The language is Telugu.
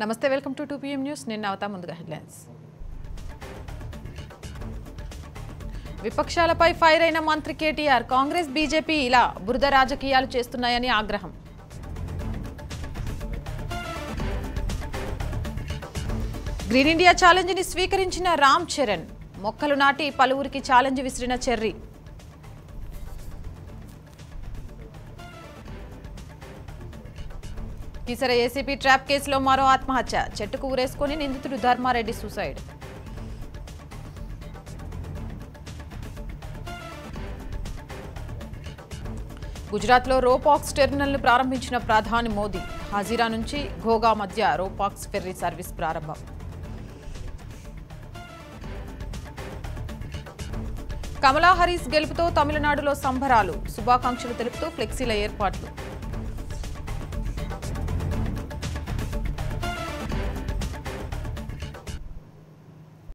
నమస్తే welcome to two PM news. నిన్న అవతా ముందుగా హెడ్లైన్స్. విపక్షాలపై ఫైర్ అయిన మంత్రి కేటీఆర్ కాంగ్రెస్ బీజేపీ ఇలా బురద రాజకీయాలు చేస్తున్నాయని ఆగ్రహం. గ్రీన్ ఇండియా ఛాలెంజ్ని స్వీకరించిన రామ్ చరణ్ మొక్కలు నాటి పలువురికి ఛాలెంజ్ విసిరిన చెర్రీ. కిసర ఏసీపీ ట్రాప్ కేసులో మరో ఆత్మహత్య. చెట్టుకు ఊరేసుకుని నిందితుడు ధర్మారెడ్డి సూసైడ్. గుజరాత్లో రోపాక్స్ టెర్మినల్ను ప్రారంభించిన ప్రధాని మోదీ. హజీరా నుంచి ఘోగా మధ్య రోపాక్స్ ఫెర్రీ సర్వీస్ ప్రారంభం. కమలా హరీస్ గెలుపుతో తమిళనాడులో సంబరాలు. శుభాకాంక్షలు తెలుపుతూ ఫ్లెక్సీల ఏర్పాట్లు.